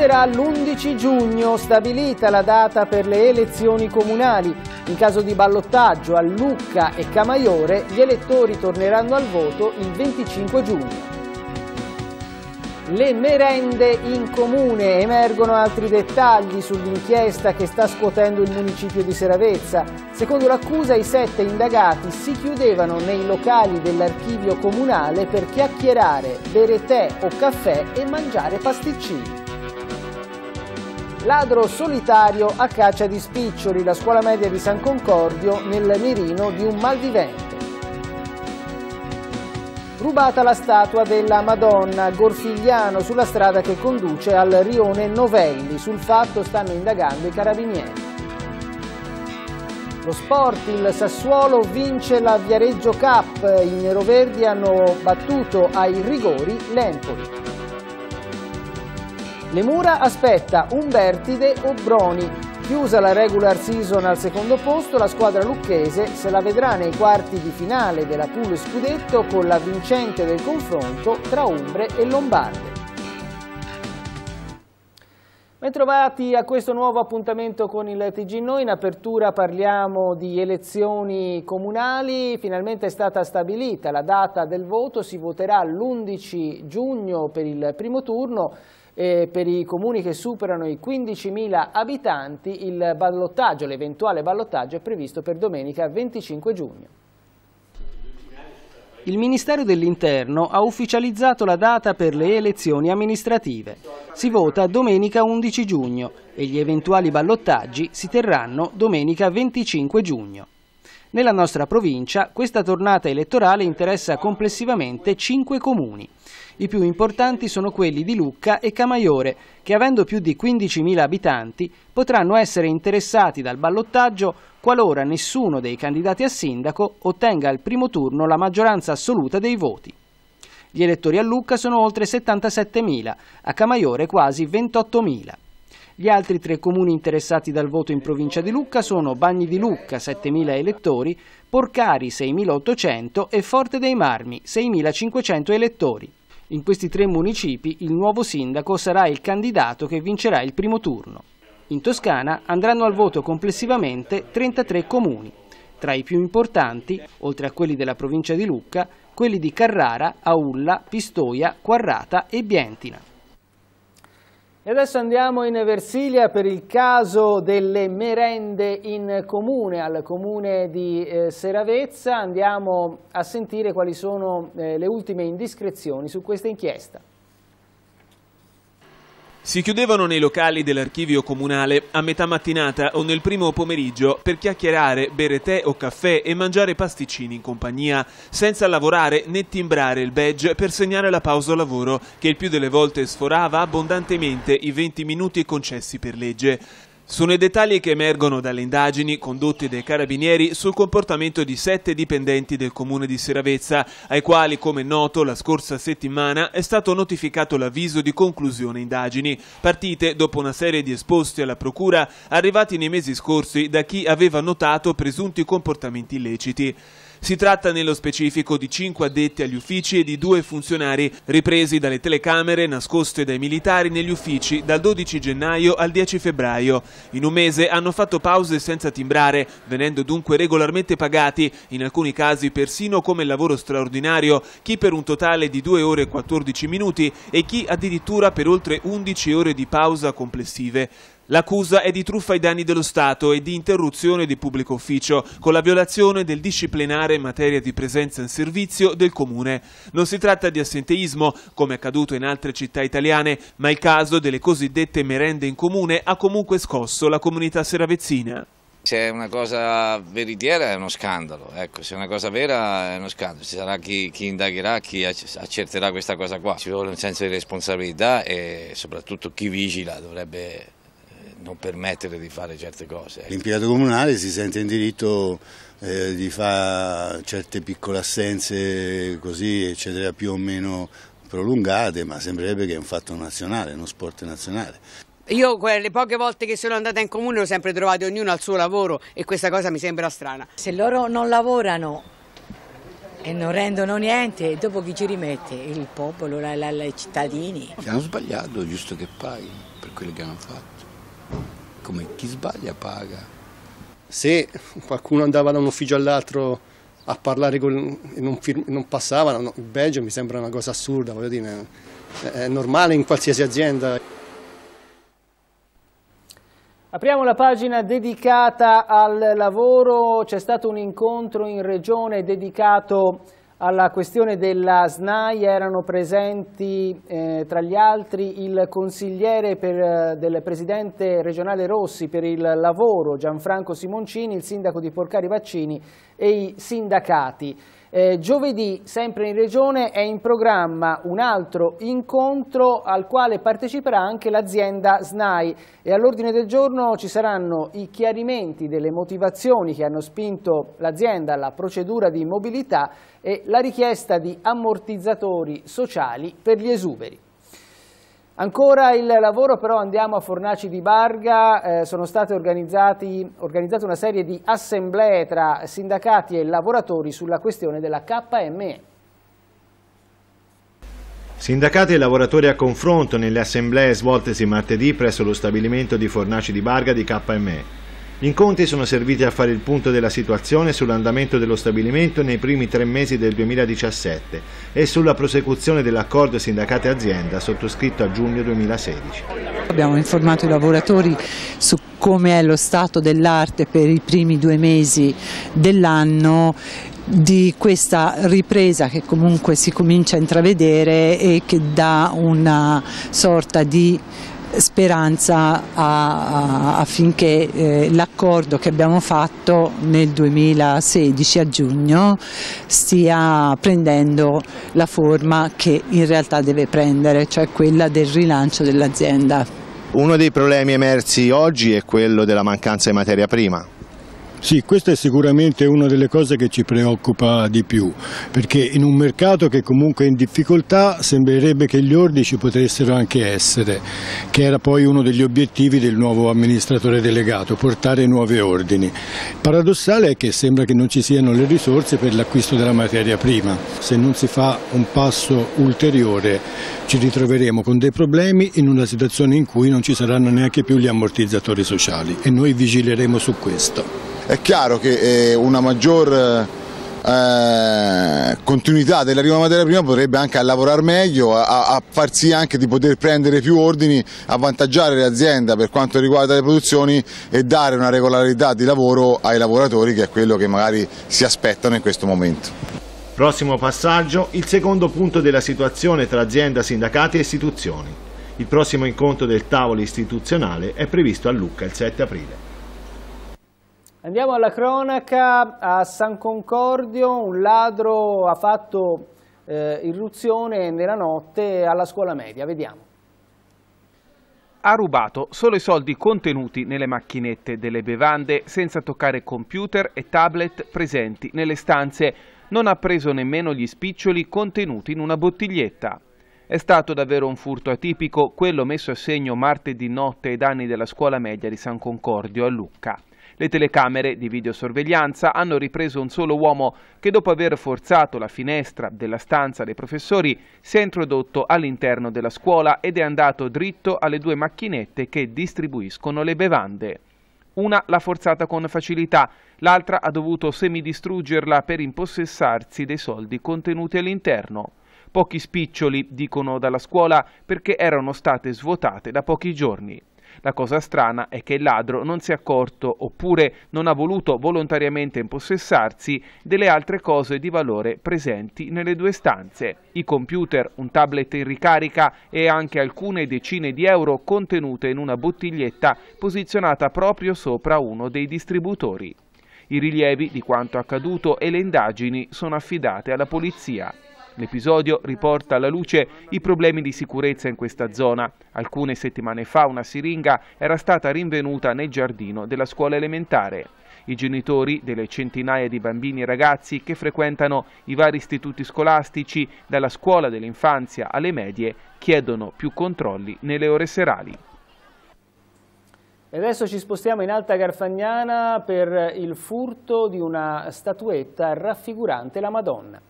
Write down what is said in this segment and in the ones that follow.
voterà l'11 giugno, stabilita la data per le elezioni comunali. In caso di ballottaggio a Lucca e Camaiore, gli elettori torneranno al voto il 25 giugno. Le merende in comune, emergono altri dettagli sull'inchiesta che sta scuotendo il municipio di Seravezza. Secondo l'accusa i sette indagati si chiudevano nei locali dell'archivio comunale per chiacchierare, bere tè o caffè e mangiare pasticcini. Ladro solitario a caccia di spiccioli, la scuola media di San Concordio nel mirino di un malvivente. Rubata la statua della Madonna Gorfigliano sulla strada che conduce al rione Novelli. Sul fatto stanno indagando i carabinieri. Lo sport, il Sassuolo vince la Viareggio Cup. I neroverdi hanno battuto ai rigori l'Empoli. Le Mura aspetta Umbertide o Broni. Chiusa la regular season al secondo posto, la squadra lucchese se la vedrà nei quarti di finale della pool scudetto con la vincente del confronto tra Umbre e Lombarde. Bentrovati a questo nuovo appuntamento con il TG Noi, in apertura parliamo di elezioni comunali, finalmente è stata stabilita la data del voto, si voterà l'11 giugno per il primo turno, e per i comuni che superano i 15.000 abitanti il ballottaggio, l'eventuale ballottaggio è previsto per domenica 25 giugno. Il Ministero dell'Interno ha ufficializzato la data per le elezioni amministrative. Si vota domenica 11 giugno e gli eventuali ballottaggi si terranno domenica 25 giugno. Nella nostra provincia questa tornata elettorale interessa complessivamente 5 comuni. I più importanti sono quelli di Lucca e Camaiore, che avendo più di 15.000 abitanti potranno essere interessati dal ballottaggio qualora nessuno dei candidati a sindaco ottenga al primo turno la maggioranza assoluta dei voti. Gli elettori a Lucca sono oltre 77.000, a Camaiore quasi 28.000. Gli altri tre comuni interessati dal voto in provincia di Lucca sono Bagni di Lucca, 7.000 elettori, Porcari, 6.800 e Forte dei Marmi, 6.500 elettori. In questi tre municipi il nuovo sindaco sarà il candidato che vincerà il primo turno. In Toscana andranno al voto complessivamente 33 comuni. Tra i più importanti, oltre a quelli della provincia di Lucca, quelli di Carrara, Aulla, Pistoia, Quarrata e Bientina. E adesso andiamo in Versilia per il caso delle merende in comune, al comune di eh, Seravezza. Andiamo a sentire quali sono eh, le ultime indiscrezioni su questa inchiesta. Si chiudevano nei locali dell'archivio comunale a metà mattinata o nel primo pomeriggio per chiacchierare, bere tè o caffè e mangiare pasticcini in compagnia, senza lavorare né timbrare il badge per segnare la pausa lavoro, che il più delle volte sforava abbondantemente i 20 minuti concessi per legge. Sono i dettagli che emergono dalle indagini condotte dai carabinieri sul comportamento di sette dipendenti del comune di Seravezza, ai quali, come noto, la scorsa settimana è stato notificato l'avviso di conclusione indagini, partite dopo una serie di esposti alla procura arrivati nei mesi scorsi da chi aveva notato presunti comportamenti illeciti. Si tratta nello specifico di cinque addetti agli uffici e di due funzionari ripresi dalle telecamere nascoste dai militari negli uffici dal 12 gennaio al 10 febbraio. In un mese hanno fatto pause senza timbrare, venendo dunque regolarmente pagati, in alcuni casi persino come lavoro straordinario, chi per un totale di 2 ore e 14 minuti e chi addirittura per oltre 11 ore di pausa complessive. L'accusa è di truffa ai danni dello Stato e di interruzione di pubblico ufficio con la violazione del disciplinare in materia di presenza in servizio del Comune. Non si tratta di assenteismo, come accaduto in altre città italiane, ma il caso delle cosiddette merende in comune ha comunque scosso la comunità seravezzina. Se è una cosa veritiera è uno scandalo, ecco, se è una cosa vera è uno scandalo, ci sarà chi, chi indagherà, chi accerterà questa cosa qua. Ci vuole un senso di responsabilità e soprattutto chi vigila dovrebbe non permettere di fare certe cose. L'impiegato comunale si sente in diritto eh, di fare certe piccole assenze così, eccetera, più o meno prolungate, ma sembrerebbe che è un fatto nazionale, uno sport nazionale. Io le poche volte che sono andata in comune ho sempre trovato ognuno al suo lavoro e questa cosa mi sembra strana. Se loro non lavorano E non rendono niente, dopo chi ci rimette? Il popolo, i cittadini. Hanno sbagliato, giusto che paghi per quello che hanno fatto. Come chi sbaglia paga. Se qualcuno andava da un ufficio all'altro a parlare con, e non, non passavano, no, il Belgio mi sembra una cosa assurda, voglio dire, è normale in qualsiasi azienda. Apriamo la pagina dedicata al lavoro, c'è stato un incontro in regione dedicato alla questione della SNAI, erano presenti eh, tra gli altri il consigliere per, eh, del presidente regionale Rossi per il lavoro Gianfranco Simoncini, il sindaco di Porcari Vaccini e i sindacati. Eh, giovedì, sempre in Regione, è in programma un altro incontro al quale parteciperà anche l'azienda SNAI e all'ordine del giorno ci saranno i chiarimenti delle motivazioni che hanno spinto l'azienda alla procedura di mobilità e la richiesta di ammortizzatori sociali per gli esuberi. Ancora il lavoro però andiamo a Fornaci di Barga, eh, sono state organizzate una serie di assemblee tra sindacati e lavoratori sulla questione della KME. Sindacati e lavoratori a confronto nelle assemblee svoltesi martedì presso lo stabilimento di Fornaci di Barga di KME. Gli incontri sono serviti a fare il punto della situazione sull'andamento dello stabilimento nei primi tre mesi del 2017 e sulla prosecuzione dell'accordo sindacate-azienda sottoscritto a giugno 2016. Abbiamo informato i lavoratori su come è lo stato dell'arte per i primi due mesi dell'anno di questa ripresa che comunque si comincia a intravedere e che dà una sorta di speranza affinché eh, l'accordo che abbiamo fatto nel 2016 a giugno stia prendendo la forma che in realtà deve prendere, cioè quella del rilancio dell'azienda. Uno dei problemi emersi oggi è quello della mancanza di materia prima. Sì, questa è sicuramente una delle cose che ci preoccupa di più, perché in un mercato che comunque è in difficoltà sembrerebbe che gli ordini ci potessero anche essere, che era poi uno degli obiettivi del nuovo amministratore delegato, portare nuovi ordini. Paradossale è che sembra che non ci siano le risorse per l'acquisto della materia prima. Se non si fa un passo ulteriore ci ritroveremo con dei problemi in una situazione in cui non ci saranno neanche più gli ammortizzatori sociali e noi vigileremo su questo. È chiaro che eh, una maggior eh, continuità della materia prima potrebbe anche lavorare meglio, a, a, far sì anche di poter prendere più ordini, avvantaggiare le aziende per quanto riguarda le produzioni e dare una regolarità di lavoro ai lavoratori che è quello che magari si aspettano in questo momento. Prossimo passaggio, il secondo punto della situazione tra azienda, sindacati e istituzioni. Il prossimo incontro del tavolo istituzionale è previsto a Lucca il 7 aprile. Andiamo alla cronaca, a San Concordio un ladro ha fatto eh, irruzione nella notte alla scuola media, vediamo. Ha rubato solo i soldi contenuti nelle macchinette delle bevande senza toccare computer e tablet presenti nelle stanze. Non ha preso nemmeno gli spiccioli contenuti in una bottiglietta. È stato davvero un furto atipico quello messo a segno martedì notte ai danni della scuola media di San Concordio a Lucca. Le telecamere di videosorveglianza hanno ripreso un solo uomo che dopo aver forzato la finestra della stanza dei professori si è introdotto all'interno della scuola ed è andato dritto alle due macchinette che distribuiscono le bevande. Una l'ha forzata con facilità, l'altra ha dovuto semidistruggerla per impossessarsi dei soldi contenuti all'interno. Pochi spiccioli, dicono dalla scuola, perché erano state svuotate da pochi giorni. La cosa strana è che il ladro non si è accorto oppure non ha voluto volontariamente impossessarsi delle altre cose di valore presenti nelle due stanze. I computer, un tablet in ricarica e anche alcune decine di euro contenute in una bottiglietta posizionata proprio sopra uno dei distributori. I rilievi di quanto accaduto e le indagini sono affidate alla polizia. L'episodio riporta alla luce i problemi di sicurezza in questa zona. Alcune settimane fa una siringa era stata rinvenuta nel giardino della scuola elementare. I genitori delle centinaia di bambini e ragazzi che frequentano i vari istituti scolastici, dalla scuola dell'infanzia alle medie, chiedono più controlli nelle ore serali. E adesso ci spostiamo in Alta Garfagnana per il furto di una statuetta raffigurante la Madonna.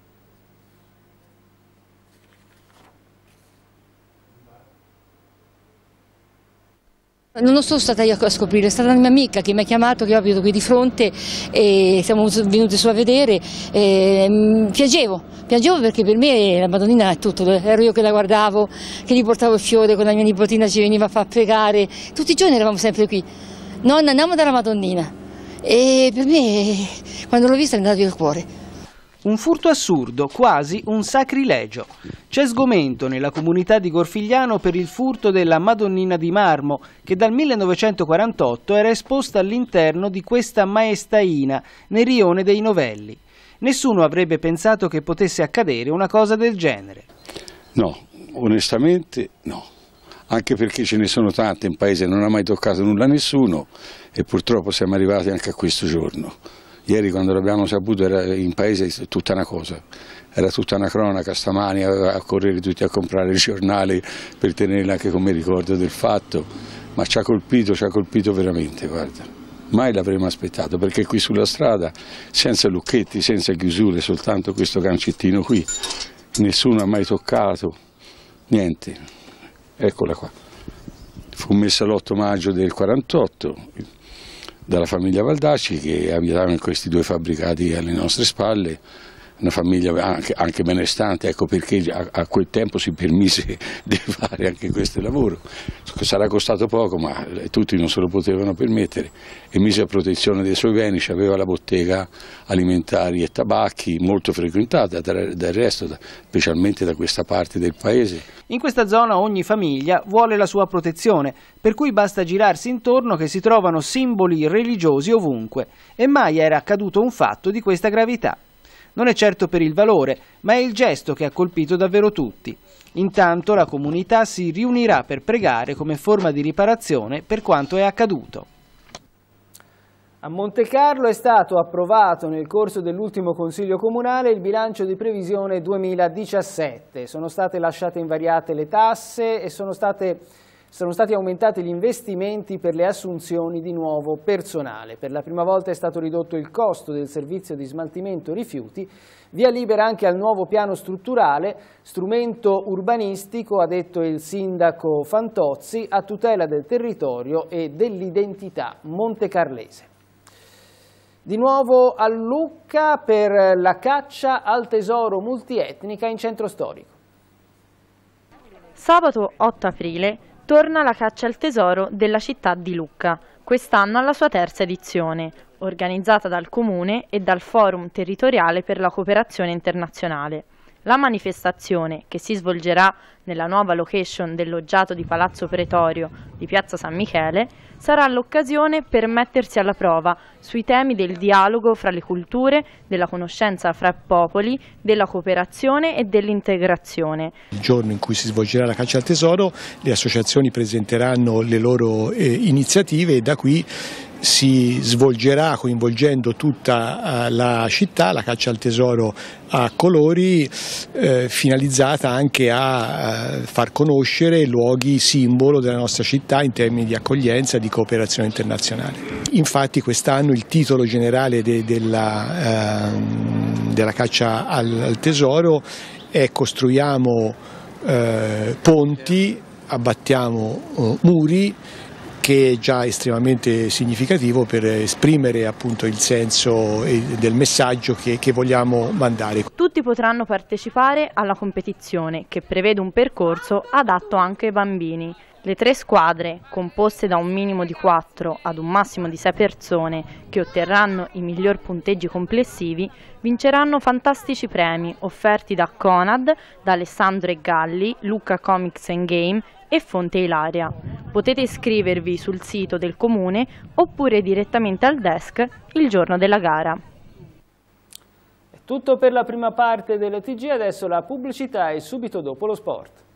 Non sono stata io a scoprire, è stata una mia amica che mi ha chiamato, che ho abito qui di fronte e siamo venuti su a vedere. E, piangevo, piangevo perché per me la Madonnina è tutto, ero io che la guardavo, che gli portavo il fiore, con la mia nipotina ci veniva a far pregare, tutti i giorni eravamo sempre qui. Nonna, andiamo dalla Madonnina. E per me, quando l'ho vista, è andato via il cuore. Un furto assurdo, quasi un sacrilegio. C'è sgomento nella comunità di Gorfigliano per il furto della Madonnina di Marmo, che dal 1948 era esposta all'interno di questa maestaina nel rione dei Novelli. Nessuno avrebbe pensato che potesse accadere una cosa del genere. No, onestamente no. Anche perché ce ne sono tante in paese, non ha mai toccato nulla a nessuno e purtroppo siamo arrivati anche a questo giorno. Ieri quando l'abbiamo saputo era in paese tutta una cosa, era tutta una cronaca stamani a, correre tutti a comprare i giornali per tenerli anche come ricordo del fatto, ma ci ha colpito, ci ha colpito veramente, guarda. Mai l'avremmo aspettato perché qui sulla strada, senza lucchetti, senza chiusure, soltanto questo cancettino qui, nessuno ha mai toccato, niente, eccola qua. Fu messa l'8 maggio del 48, dalla famiglia Valdacci che abitava in questi due fabbricati alle nostre spalle, una famiglia anche, anche benestante, ecco perché a, a, quel tempo si permise di fare anche questo lavoro, sarà costato poco ma tutti non se lo potevano permettere e mise a protezione dei suoi beni, aveva la bottega alimentari e tabacchi molto frequentata del resto, specialmente da questa parte del paese. In questa zona ogni famiglia vuole la sua protezione, per cui basta girarsi intorno che si trovano simboli religiosi ovunque e mai era accaduto un fatto di questa gravità. Non è certo per il valore, ma è il gesto che ha colpito davvero tutti. Intanto la comunità si riunirà per pregare come forma di riparazione per quanto è accaduto. A Monte Carlo è stato approvato nel corso dell'ultimo Consiglio Comunale il bilancio di previsione 2017. Sono state lasciate invariate le tasse e sono state sono stati aumentati gli investimenti per le assunzioni di nuovo personale. Per la prima volta è stato ridotto il costo del servizio di smaltimento rifiuti, via libera anche al nuovo piano strutturale, strumento urbanistico, ha detto il sindaco Fantozzi, a tutela del territorio e dell'identità montecarlese. Di nuovo a Lucca per la caccia al tesoro multietnica in centro storico. Sabato 8 aprile torna la caccia al tesoro della città di Lucca, quest'anno alla sua terza edizione, organizzata dal Comune e dal Forum Territoriale per la Cooperazione Internazionale. La manifestazione, che si svolgerà nella nuova location del loggiato di Palazzo Pretorio di Piazza San Michele, sarà l'occasione per mettersi alla prova sui temi del dialogo fra le culture, della conoscenza fra popoli, della cooperazione e dell'integrazione. Il giorno in cui si svolgerà la caccia al tesoro, le associazioni presenteranno le loro eh, iniziative e da qui si svolgerà coinvolgendo tutta uh, la città, la caccia al tesoro a colori, eh, finalizzata anche a uh, far conoscere luoghi simbolo della nostra città in termini di accoglienza e di cooperazione internazionale. Infatti quest'anno il titolo generale de della, uh, della, caccia al, al, tesoro è Costruiamo eh, ponti, abbattiamo muri che è già estremamente significativo per esprimere appunto il senso del messaggio che, che vogliamo mandare. Tutti potranno partecipare alla competizione che prevede un percorso adatto anche ai bambini. Le tre squadre, composte da un minimo di quattro ad un massimo di sei persone che otterranno i miglior punteggi complessivi, vinceranno fantastici premi offerti da Conad, da Alessandro e Galli, Luca Comics Game e Fonte Ilaria. Potete iscrivervi sul sito del comune oppure direttamente al desk il giorno della gara. È tutto per la prima parte delle TG, adesso la pubblicità e subito dopo lo sport.